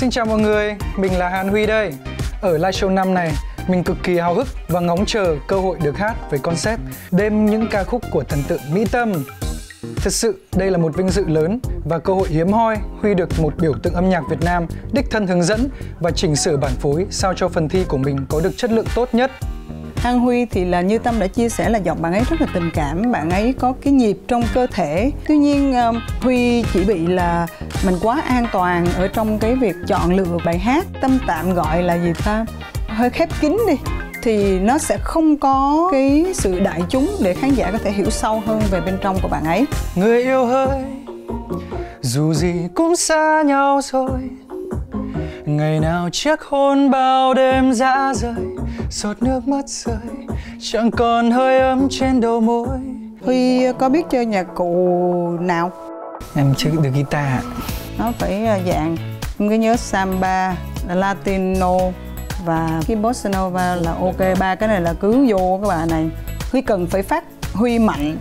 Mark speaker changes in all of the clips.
Speaker 1: Xin chào mọi người, mình là Hàn Huy đây. Ở live show năm này, mình cực kỳ hào hức và ngóng chờ cơ hội được hát với concept đêm những ca khúc của thần tượng Mỹ Tâm. Thật sự, đây là một vinh dự lớn và cơ hội hiếm hoi Huy được một biểu tượng âm nhạc Việt Nam đích thân hướng dẫn và chỉnh sửa bản phối sao cho phần thi của mình có được chất lượng tốt nhất.
Speaker 2: An Huy thì là như Tâm đã chia sẻ là giọng bạn ấy rất là tình cảm, bạn ấy có cái nhịp trong cơ thể. Tuy nhiên ờ, Huy chỉ bị là mình quá an toàn ở trong cái việc chọn lựa bài hát. Tâm tạm gọi là gì ta? Hơi khép kín đi thì nó sẽ không có cái sự đại chúng để khán giả có thể hiểu sâu hơn về bên trong của bạn ấy.
Speaker 1: Người yêu hơi dù gì cũng xa nhau rồi ngày nào chiếc hôn bao đêm dã rời giọt nước mắt rơi chẳng còn hơi ấm trên đầu môi.
Speaker 2: Huy có biết chơi nhạc cụ nào?
Speaker 1: Em chơi được guitar
Speaker 2: nó phải à, dạng em cứ nhớ samba latino và cái bossa nova là ok. Ba cái này là cứ vô các bạn này. Huy cần phải phát huy mạnh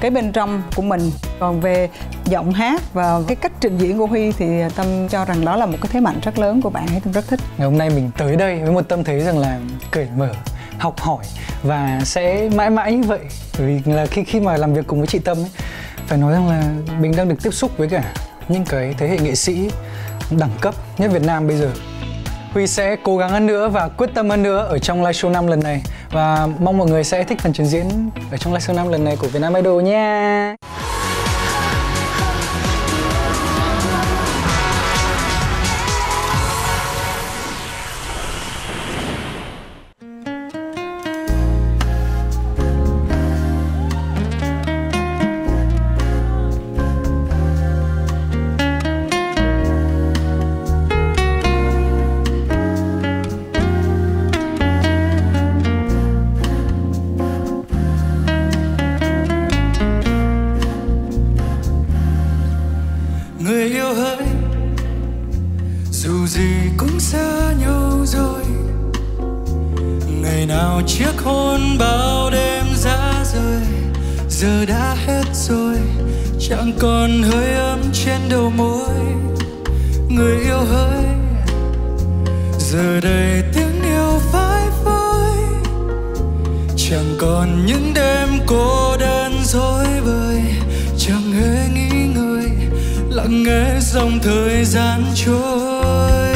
Speaker 2: cái bên trong của mình. Còn về giọng hát và cái cách trình diễn của huy thì tâm cho rằng đó là một cái thế mạnh rất lớn của bạn ấy, tâm rất thích.
Speaker 1: Ngày hôm nay mình tới đây với một tâm thế rằng là cởi mở, học hỏi và sẽ mãi mãi như vậy. Bởi vì là khi khi mà làm việc cùng với chị tâm ấy, phải nói rằng là mình đang được tiếp xúc với cả những cái thế hệ nghệ sĩ đẳng cấp nhất Việt Nam bây giờ. Huy sẽ cố gắng hơn nữa và quyết tâm hơn nữa ở trong live show 5 lần này và mong mọi người sẽ thích phần trình diễn ở trong live show 5 lần này của Việt Nam Idol nha.
Speaker 3: dù gì cũng xa nhau rồi. Ngày nào chiếc hôn bao đêm giá rời giờ đã hết rồi. Chẳng còn hơi ấm trên đầu môi, người yêu hỡi giờ đây tiếng yêu phai phôi, chẳng còn những đêm cô đơn dối bời. Chẳng hề nghĩ người lặng nghe dòng thời gian trôi.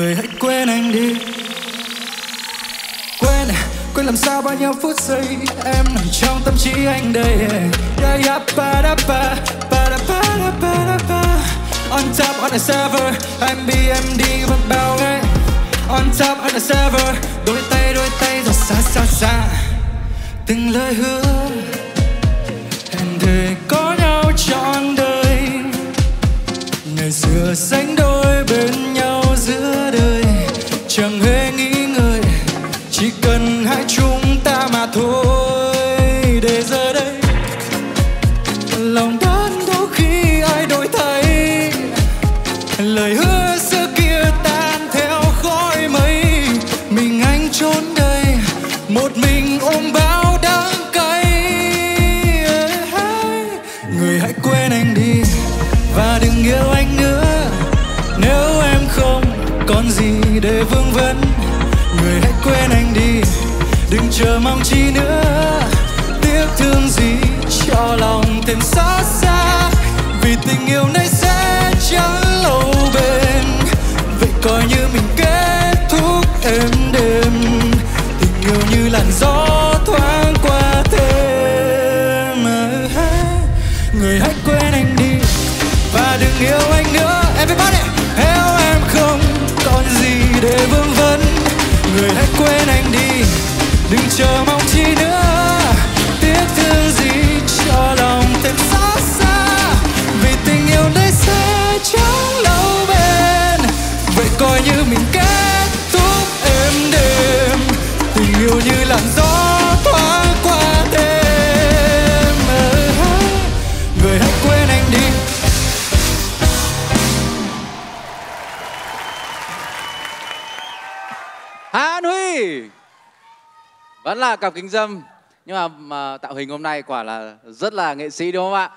Speaker 3: người hãy quên anh đi. Quên, quên làm sao bao nhiêu phút giây Em nằm trong tâm trí anh đây. Da ya pa da pa, pa da pa da pa da pa On top on the server, anh bị em đi vẫn bao ngày. On top on the server, đôi tay đôi tay rồi xa xa xa. Từng lời hứa Hẹn thề có nhau trọn đời. Ngày xưa sánh đôi bên nhau. Người vương vấn. Người hãy quên anh đi, đừng chờ mong chi nữa. Tiếc thương gì cho lòng thêm xót xa. Vì tình yêu này sẽ chẳng lâu bền. Vậy coi như mình kết thúc êm đềm.
Speaker 4: Vẫn là cặp kính dâm. Nhưng mà, mà tạo hình hôm nay quả là rất là nghệ sĩ đúng không ạ?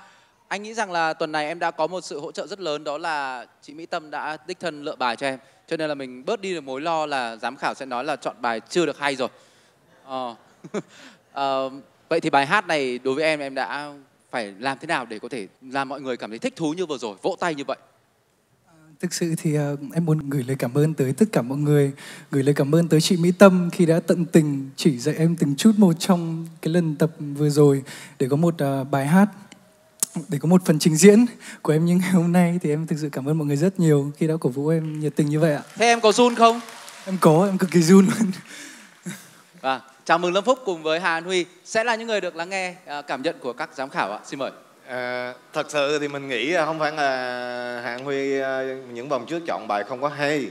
Speaker 4: Anh nghĩ rằng là tuần này em đã có một sự hỗ trợ rất lớn đó là chị mỹ tâm đã đích thân lựa bài cho em. Cho nên là mình bớt đi được mối lo là giám khảo sẽ nói là chọn bài chưa được hay rồi. Ờ. ờ, vậy thì bài hát này đối với em em đã phải làm thế nào để có thể làm mọi người cảm thấy thích thú như vừa rồi vỗ tay như vậy?
Speaker 5: Thực sự thì uh, em muốn gửi lời cảm ơn tới tất cả mọi người gửi lời cảm ơn tới chị mỹ tâm khi đã tận tình chỉ dạy em từng chút một trong cái lần tập vừa rồi để có một uh, bài hát để có một phần trình diễn của em ngày hôm nay. Thì em thực sự cảm ơn mọi người rất nhiều khi đã cổ vũ em nhiệt tình như vậy ạ.
Speaker 4: Thế em có run không?
Speaker 5: Em có em cực kỳ run luôn.
Speaker 4: Vâng chào mừng lâm phúc cùng với hà An huy sẽ là những người được lắng nghe uh, cảm nhận của các giám khảo ạ. Xin mời.
Speaker 6: À, thật sự thì mình nghĩ không phải là Hạng Huy à, những vòng trước chọn bài không có hay.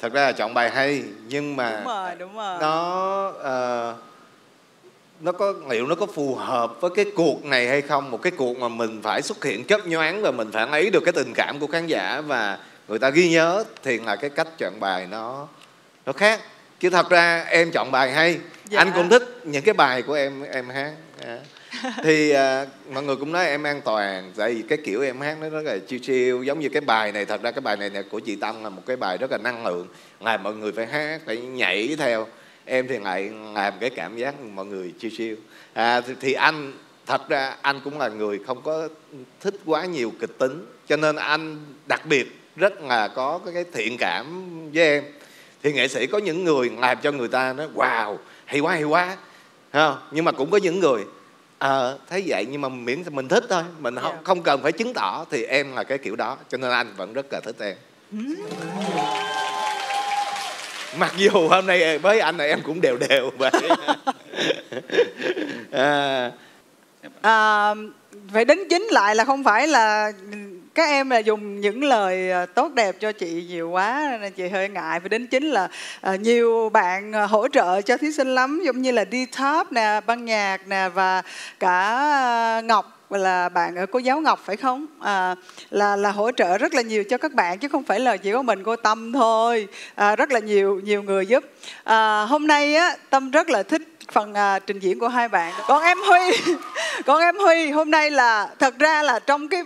Speaker 6: Thật ra là chọn bài hay nhưng mà đúng rồi
Speaker 2: đúng rồi.
Speaker 6: nó uh, nó có liệu nó có phù hợp với cái cuộc này hay không? Một cái cuộc mà mình phải xuất hiện chấp nhoáng và mình phản ấy được cái tình cảm của khán giả và người ta ghi nhớ thì là cái cách chọn bài nó nó khác. Chứ thật ra em chọn bài hay. Dạ. anh cũng thích những cái bài của em em hát. Yeah thì à, mọi người cũng nói em an toàn tại vì cái kiểu em hát nó rất là chiêu chiêu giống như cái bài này thật ra cái bài này là của chị tâm là một cái bài rất là năng lượng là mọi người phải hát phải nhảy theo em thì lại làm cái cảm giác mọi người chiêu chiêu à, thì, thì anh thật ra anh cũng là người không có thích quá nhiều kịch tính cho nên anh đặc biệt rất là có cái thiện cảm với em. Thì nghệ sĩ có những người làm cho người ta nói wow hay quá hay quá. Không? nhưng mà cũng có những người ờ à, thấy vậy nhưng mà miễn mình thích thôi mình không yeah. Dạ. không cần phải chứng tỏ thì em là cái kiểu đó cho nên anh vẫn rất là thích em mặc dù hôm nay với anh này em cũng đều đều vậy à.
Speaker 2: À, phải đính chính lại là không phải là các em là dùng những lời ờ, tốt đẹp cho chị nhiều quá nên chị hơi ngại. Và đến chính là ờ, nhiều bạn ờ, hỗ trợ cho thí sinh lắm giống như là đi top nè ban nhạc nè và cả ngọc là bạn ở cô giáo ngọc phải không? À, là là hỗ trợ rất là nhiều cho các bạn chứ không phải là chỉ có mình cô tâm thôi. À, rất là nhiều nhiều người giúp. À, hôm nay á tâm rất là thích phần à, trình diễn của hai bạn. Còn em huy còn em huy hôm nay là thật ra là trong cái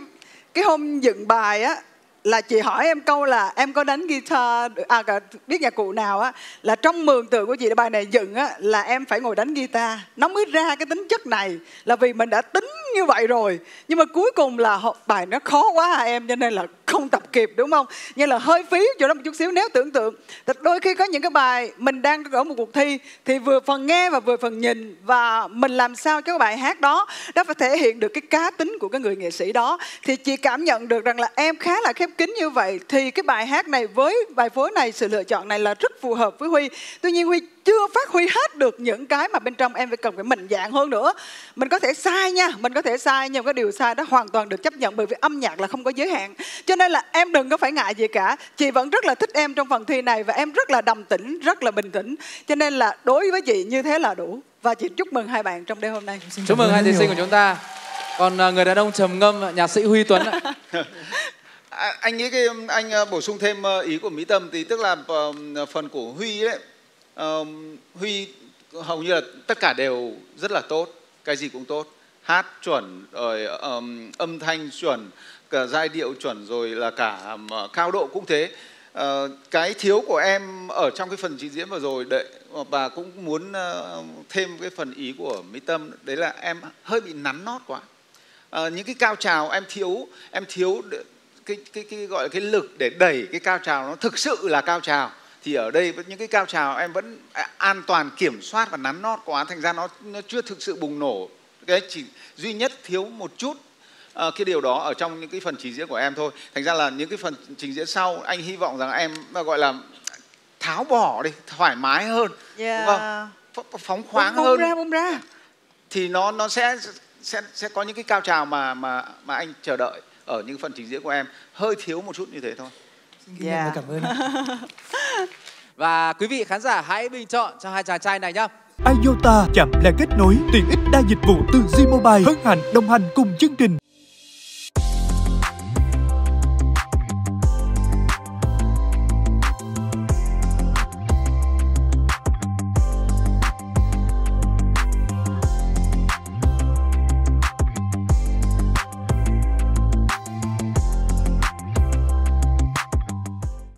Speaker 2: cái hôm dựng bài á, là chị hỏi em câu là em có đánh guitar à biết nhạc cụ nào á, là trong mường tượng của chị bài này dựng á, là em phải ngồi đánh guitar. Nó mới ra cái tính chất này, là vì mình đã tính như vậy rồi. Nhưng mà cuối cùng là bài nó khó quá à em, cho nên là không tập kịp, đúng không? Như là hơi phí chỗ đó một chút xíu, nếu tưởng tượng. Đôi khi có những cái bài mình đang ở một cuộc thi thì vừa phần nghe và vừa phần nhìn và mình làm sao cho cái bài hát đó nó phải thể hiện được cái cá tính của cái người nghệ sĩ đó. Thì chị cảm nhận được rằng là em khá là khép kín như vậy. Thì cái bài hát này với bài phối này, sự lựa chọn này là rất phù hợp với huy. Tuy nhiên huy chưa phát huy hết được những cái mà bên trong em phải cần phải mạnh dạng hơn nữa. Mình có thể sai nha mình có thể sai nhưng cái điều sai đó hoàn toàn được chấp nhận bởi vì âm nhạc là không có giới hạn. Cho nên là em đừng có phải ngại gì cả. Chị vẫn rất là thích em trong phần thi này và em rất là đầm tĩnh rất là bình tĩnh. Cho nên là đối với chị như thế là đủ. Và chị chúc mừng hai bạn trong đêm hôm nay.
Speaker 4: Chúc mừng hai thí sinh của chúng ta. Còn à, người đàn ông trầm ngâm nhạc sĩ huy tuấn ạ.
Speaker 7: À, anh nghĩ cái anh à, bổ sung thêm à, ý của mỹ tâm thì tức là phần của huy đấy huy hầu như là tất cả đều rất là tốt cái gì cũng tốt. Hát chuẩn rồi um, âm thanh chuẩn cả giai điệu chuẩn rồi là cả um, cao độ cũng thế. Uh, cái thiếu của em ở trong cái phần trình diễn vừa rồi đấy và cũng muốn uh, thêm cái phần ý của mỹ tâm đấy là em hơi bị nắn nót quá. Uh, những cái cao trào em thiếu em thiếu cái cái cái gọi là cái lực để đẩy cái cao trào nó thực sự là cao trào thì ở đây những cái cao trào em vẫn an toàn kiểm soát và nắn nót quá. Thành ra nó nó chưa thực sự bùng nổ. Cái chỉ duy nhất thiếu một chút uh, cái điều đó ở trong những cái phần trình diễn của em thôi. Thành ra là những cái phần trình diễn sau anh hy vọng rằng em gọi là tháo bỏ đi thoải mái hơn
Speaker 2: yeah. đúng không?
Speaker 7: Phóng khoáng bông, bông hơn. ra
Speaker 2: bông ra.
Speaker 7: Thì nó nó sẽ sẽ sẽ có những cái cao trào mà mà mà anh chờ đợi ở những phần trình diễn của em. Hơi thiếu một chút như thế thôi yeah.
Speaker 5: Dạ. cảm ơn
Speaker 4: và quý vị khán giả hãy bình chọn cho hai chàng trai này nhé
Speaker 8: Iota chạm là kết nối tiện ích đa dịch vụ từ G-Mobile hân hạnh đồng hành cùng chương trình